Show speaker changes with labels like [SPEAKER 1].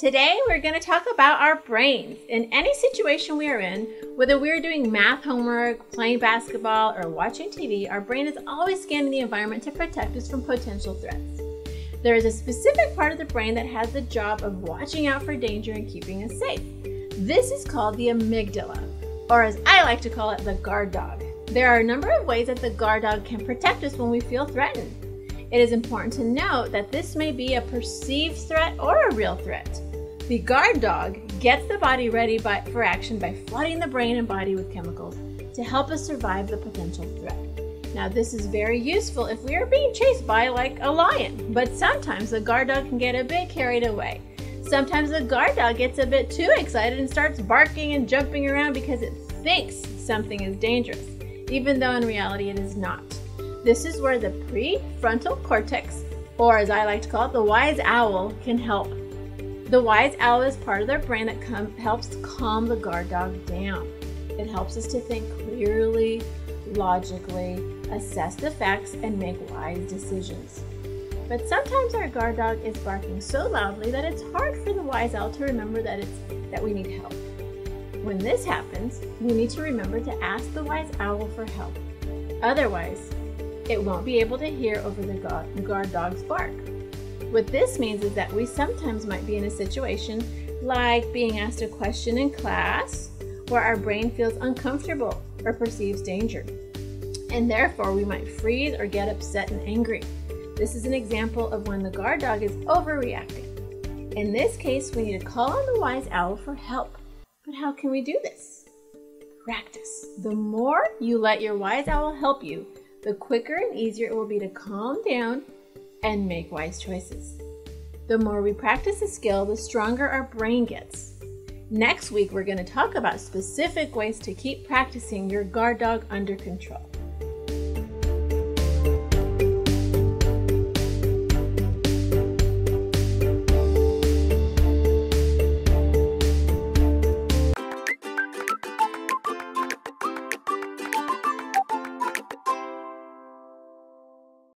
[SPEAKER 1] Today, we're going to talk about our brains. In any situation we are in, whether we're doing math homework, playing basketball, or watching TV, our brain is always scanning the environment to protect us from potential threats. There is a specific part of the brain that has the job of watching out for danger and keeping us safe. This is called the amygdala, or as I like to call it, the guard dog. There are a number of ways that the guard dog can protect us when we feel threatened. It is important to note that this may be a perceived threat or a real threat. The guard dog gets the body ready by, for action by flooding the brain and body with chemicals to help us survive the potential threat. Now, this is very useful if we are being chased by like a lion, but sometimes the guard dog can get a bit carried away. Sometimes the guard dog gets a bit too excited and starts barking and jumping around because it thinks something is dangerous, even though in reality it is not. This is where the prefrontal cortex, or as I like to call it, the wise owl, can help. The wise owl is part of their brain that com- helps calm the guard dog down. It helps us to think clearly, logically, assess the facts, and make wise decisions. But sometimes our guard dog is barking so loudly that it's hard for the wise owl to remember that it's that we need help. When this happens, we need to remember to ask the wise owl for help. Otherwise, it won't be able to hear over the guard dog's bark. What this means is that we sometimes might be in a situation like being asked a question in class where our brain feels uncomfortable or perceives danger. And therefore, we might freeze or get upset and angry. This is an example of when the guard dog is overreacting. In this case, we need to call on the wise owl for help. But how can we do this? Practice. The more you let your wise owl help you, the quicker and easier it will be to calm down and make wise choices. The more we practice a skill, the stronger our brain gets. Next week, we're going to talk about specific ways to keep practicing your guard dog under control.